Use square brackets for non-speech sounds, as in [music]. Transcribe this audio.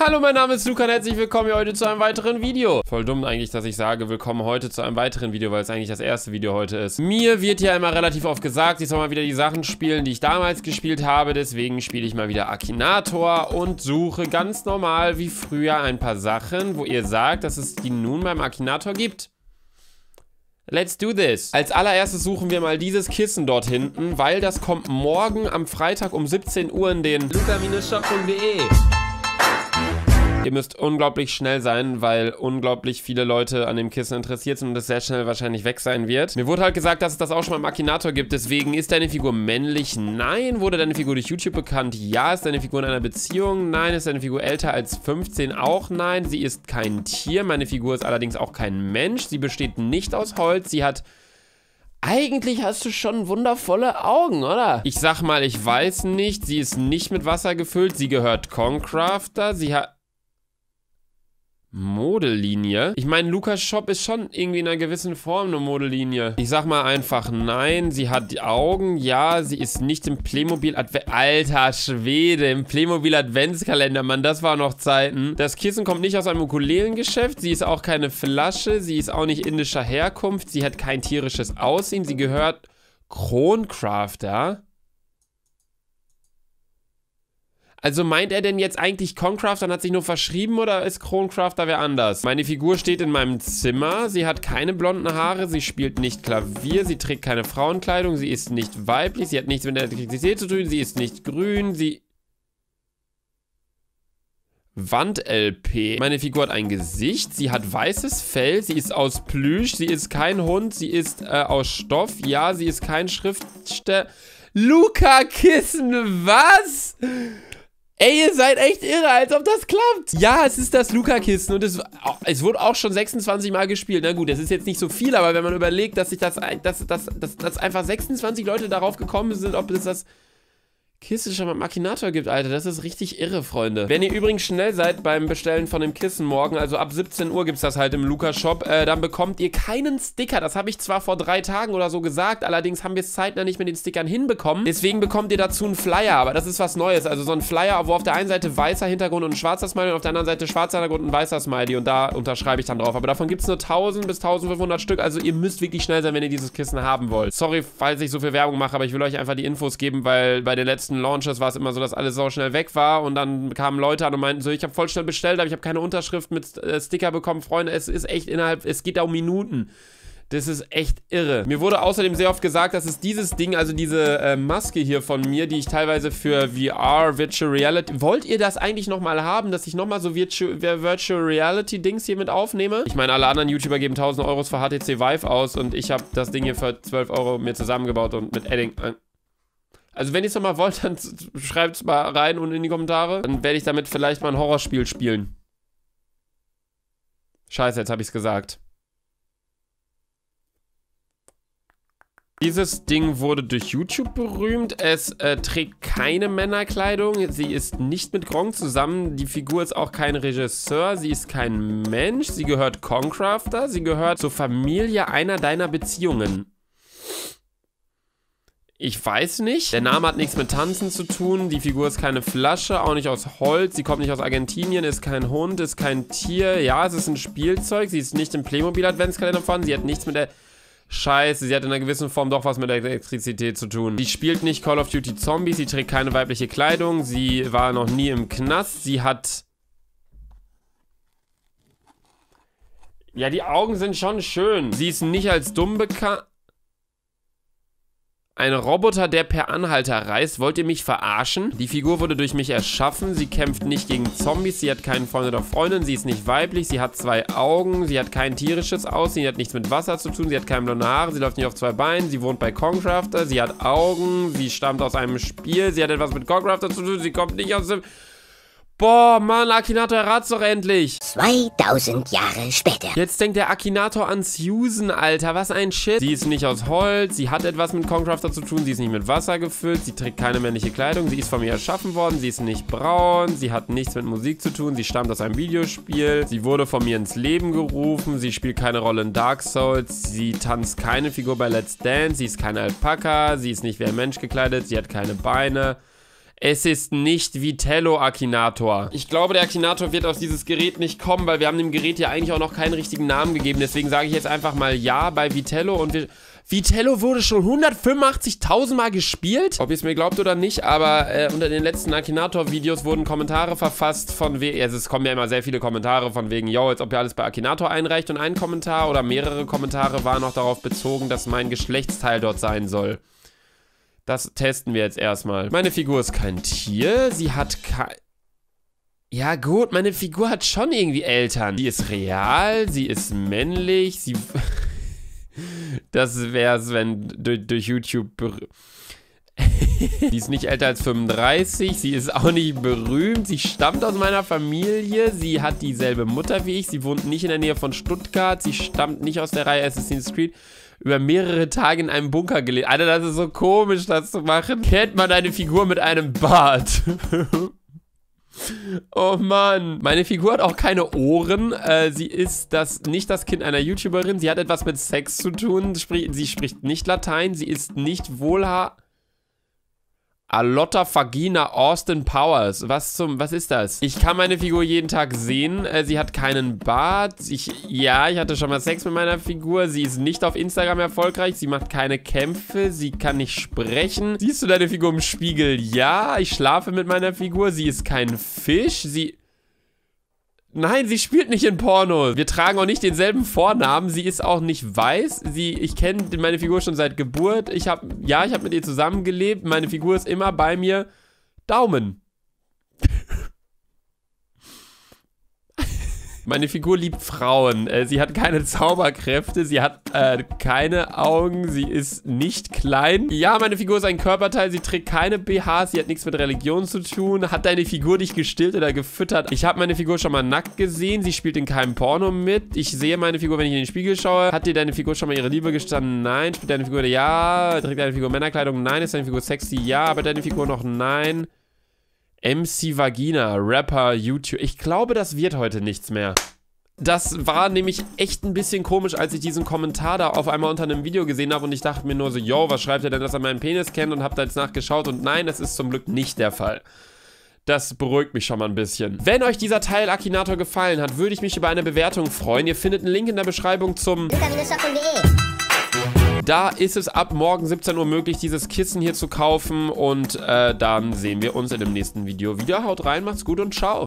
Hallo, mein Name ist Luca und herzlich willkommen hier heute zu einem weiteren Video. Voll dumm eigentlich, dass ich sage, willkommen heute zu einem weiteren Video, weil es eigentlich das erste Video heute ist. Mir wird ja immer relativ oft gesagt, ich soll mal wieder die Sachen spielen, die ich damals gespielt habe. Deswegen spiele ich mal wieder Akinator und suche ganz normal wie früher ein paar Sachen, wo ihr sagt, dass es die nun beim Akinator gibt. Let's do this. Als allererstes suchen wir mal dieses Kissen dort hinten, weil das kommt morgen am Freitag um 17 Uhr in den luca-shop.de. Ihr müsst unglaublich schnell sein, weil unglaublich viele Leute an dem Kissen interessiert sind und es sehr schnell wahrscheinlich weg sein wird. Mir wurde halt gesagt, dass es das auch schon beim Akinator gibt, deswegen ist deine Figur männlich? Nein. Wurde deine Figur durch YouTube bekannt? Ja. Ist deine Figur in einer Beziehung? Nein. Ist deine Figur älter als 15? Auch nein. Sie ist kein Tier. Meine Figur ist allerdings auch kein Mensch. Sie besteht nicht aus Holz. Sie hat... Eigentlich hast du schon wundervolle Augen, oder? Ich sag mal, ich weiß nicht. Sie ist nicht mit Wasser gefüllt. Sie gehört Concrafter. Sie hat... Modelinie. Ich meine, Lukas Shop ist schon irgendwie in einer gewissen Form eine Modelinie. Ich sag mal einfach nein. Sie hat die Augen. Ja, sie ist nicht im Playmobil Advent... Alter Schwede, im Playmobil Adventskalender, Mann, das war noch Zeiten. Das Kissen kommt nicht aus einem Ukulelengeschäft. Sie ist auch keine Flasche. Sie ist auch nicht indischer Herkunft. Sie hat kein tierisches Aussehen. Sie gehört Kroncrafter. Also meint er denn jetzt eigentlich Concrafter und hat sich nur verschrieben oder ist Kroncrafter wer anders? Meine Figur steht in meinem Zimmer. Sie hat keine blonden Haare. Sie spielt nicht Klavier. Sie trägt keine Frauenkleidung. Sie ist nicht weiblich. Sie hat nichts mit der Elektrizität zu tun. Sie ist nicht grün. Sie... Wand-LP. Meine Figur hat ein Gesicht. Sie hat weißes Fell. Sie ist aus Plüsch. Sie ist kein Hund. Sie ist äh, aus Stoff. Ja, sie ist kein Schriftsteller. Luca Kissen, was? Ey, ihr seid echt irre, als ob das klappt. Ja, es ist das Luca-Kissen und es, es wurde auch schon 26 Mal gespielt. Na gut, das ist jetzt nicht so viel, aber wenn man überlegt, dass sich das, dass, dass, dass, dass einfach 26 Leute darauf gekommen sind, ob es das Kissen schon beim Akinator gibt, Alter. Das ist richtig irre, Freunde. Wenn ihr übrigens schnell seid beim Bestellen von dem Kissen morgen, also ab 17 Uhr gibt es das halt im Luca-Shop, äh, dann bekommt ihr keinen Sticker. Das habe ich zwar vor drei Tagen oder so gesagt, allerdings haben wir es zeitnah nicht mit den Stickern hinbekommen. Deswegen bekommt ihr dazu einen Flyer, aber das ist was Neues. Also so ein Flyer, wo auf der einen Seite weißer Hintergrund und ein schwarzer Smiley und auf der anderen Seite schwarzer Hintergrund und ein weißer Smiley und da unterschreibe ich dann drauf. Aber davon gibt es nur 1000 bis 1500 Stück, also ihr müsst wirklich schnell sein, wenn ihr dieses Kissen haben wollt. Sorry, falls ich so viel Werbung mache, aber ich will euch einfach die Infos geben, weil bei den letzten Launches war es immer so, dass alles so schnell weg war und dann kamen Leute an und meinten so, ich habe voll schnell bestellt, aber ich habe keine Unterschrift mit äh, Sticker bekommen. Freunde, es ist echt innerhalb, es geht da um Minuten. Das ist echt irre. Mir wurde außerdem sehr oft gesagt, dass es dieses Ding, also diese äh, Maske hier von mir, die ich teilweise für VR, Virtual Reality... Wollt ihr das eigentlich nochmal haben, dass ich nochmal so Virtual, Virtual Reality Dings hier mit aufnehme? Ich meine, alle anderen YouTuber geben 1000 Euros für HTC Vive aus und ich habe das Ding hier für 12 Euro mir zusammengebaut und mit Edding... Also wenn ihr es nochmal wollt, dann [laughs] schreibt es mal rein und in die Kommentare. Dann werde ich damit vielleicht mal ein Horrorspiel spielen. Scheiße, jetzt habe ich es gesagt. Dieses Ding wurde durch YouTube berühmt. Es äh, trägt keine Männerkleidung. Sie ist nicht mit Gronk zusammen. Die Figur ist auch kein Regisseur. Sie ist kein Mensch. Sie gehört Concrafter. Sie gehört zur Familie einer deiner Beziehungen. Ich weiß nicht. Der Name hat nichts mit Tanzen zu tun. Die Figur ist keine Flasche, auch nicht aus Holz. Sie kommt nicht aus Argentinien, ist kein Hund, ist kein Tier. Ja, es ist ein Spielzeug. Sie ist nicht im Playmobil-Adventskalender vorhanden. Sie hat nichts mit der... Scheiße, sie hat in einer gewissen Form doch was mit der Elektrizität zu tun. Sie spielt nicht Call of Duty Zombies, sie trägt keine weibliche Kleidung, sie war noch nie im Knast, sie hat... Ja, die Augen sind schon schön. Sie ist nicht als dumm bekannt... Ein Roboter, der per Anhalter reist. Wollt ihr mich verarschen? Die Figur wurde durch mich erschaffen. Sie kämpft nicht gegen Zombies. Sie hat keinen Freund oder Freundin. Sie ist nicht weiblich. Sie hat zwei Augen. Sie hat kein tierisches Aussehen. Sie hat nichts mit Wasser zu tun. Sie hat keine blonde Haare. Sie läuft nicht auf zwei Beinen. Sie wohnt bei Concrafter. Sie hat Augen. Sie stammt aus einem Spiel. Sie hat etwas mit Concrafter zu tun. Sie kommt nicht aus dem... Boah, Mann, Akinator errat's doch endlich. 2000 Jahre später. Jetzt denkt der Akinator an Susan, Alter. Was ein Shit. Sie ist nicht aus Holz. Sie hat etwas mit Concrafter zu tun. Sie ist nicht mit Wasser gefüllt. Sie trägt keine männliche Kleidung. Sie ist von mir erschaffen worden. Sie ist nicht braun. Sie hat nichts mit Musik zu tun. Sie stammt aus einem Videospiel. Sie wurde von mir ins Leben gerufen. Sie spielt keine Rolle in Dark Souls. Sie tanzt keine Figur bei Let's Dance. Sie ist keine Alpaka. Sie ist nicht wie ein Mensch gekleidet. Sie hat keine Beine. Es ist nicht Vitello Akinator. Ich glaube, der Akinator wird aus dieses Gerät nicht kommen, weil wir haben dem Gerät ja eigentlich auch noch keinen richtigen Namen gegeben. Deswegen sage ich jetzt einfach mal Ja bei Vitello und wir... Vitello wurde schon 185.000 Mal gespielt. Ob ihr es mir glaubt oder nicht, aber äh, unter den letzten Akinator-Videos wurden Kommentare verfasst von wegen, also es kommen ja immer sehr viele Kommentare von wegen, yo, als ob ihr alles bei Akinator einreicht und ein Kommentar oder mehrere Kommentare waren auch darauf bezogen, dass mein Geschlechtsteil dort sein soll. Das testen wir jetzt erstmal. Meine Figur ist kein Tier. Sie hat kein... Ja gut, meine Figur hat schon irgendwie Eltern. Sie ist real, sie ist männlich, sie... [laughs] das wär's, wenn durch, durch YouTube... [laughs] sie ist nicht älter als 35, sie ist auch nicht berühmt, sie stammt aus meiner Familie, sie hat dieselbe Mutter wie ich, sie wohnt nicht in der Nähe von Stuttgart, sie stammt nicht aus der Reihe Assassin's Creed über mehrere Tage in einem Bunker gelebt. Alter, das ist so komisch, das zu machen. Kennt man eine Figur mit einem Bart? [laughs] Oh Mann. Meine Figur hat auch keine Ohren. Äh, sie ist das, nicht das Kind einer YouTuberin. Sie hat etwas mit Sex zu tun. Sie spricht nicht Latein. Sie ist nicht wohlha Alotta Fagina Austin Powers. Was zum, was ist das? Ich kann meine Figur jeden Tag sehen. Äh, sie hat keinen Bart. Ich, ja, ich hatte schon mal Sex mit meiner Figur. Sie ist nicht auf Instagram erfolgreich. Sie macht keine Kämpfe. Sie kann nicht sprechen. Siehst du deine Figur im Spiegel? Ja, ich schlafe mit meiner Figur. Sie ist kein Fisch. Sie... Nein, sie spielt nicht in Porno. Wir tragen auch nicht denselben Vornamen. Sie ist auch nicht weiß. Sie, ich kenne meine Figur schon seit Geburt. Ich habe, ja, ich habe mit ihr zusammengelebt. Meine Figur ist immer bei mir. Daumen. Meine Figur liebt Frauen. Äh, sie hat keine Zauberkräfte. Sie hat äh, keine Augen. Sie ist nicht klein. Ja, meine Figur ist ein Körperteil. Sie trägt keine BHs. Sie hat nichts mit Religion zu tun. Hat deine Figur dich gestillt oder gefüttert? Ich habe meine Figur schon mal nackt gesehen. Sie spielt in keinem Porno mit. Ich sehe meine Figur, wenn ich in den Spiegel schaue. Hat dir deine Figur schon mal ihre Liebe gestanden? Nein. Spielt deine Figur? Ja. Trägt deine Figur Männerkleidung? Nein. Ist deine Figur sexy? Ja. Aber deine Figur noch? Nein. MC Vagina, Rapper, YouTube. Ich glaube, das wird heute nichts mehr. Das war nämlich echt ein bisschen komisch, als ich diesen Kommentar da auf einmal unter einem Video gesehen habe und ich dachte mir nur so, yo, was schreibt er denn, dass er meinen Penis kennt und habe da jetzt nachgeschaut und nein, das ist zum Glück nicht der Fall. Das beruhigt mich schon mal ein bisschen. Wenn euch dieser Teil Akinator gefallen hat, würde ich mich über eine Bewertung freuen. Ihr findet einen Link in der Beschreibung zum... Da ist es ab morgen 17 Uhr möglich, dieses Kissen hier zu kaufen. Und äh, dann sehen wir uns in dem nächsten Video wieder. Haut rein, macht's gut und ciao.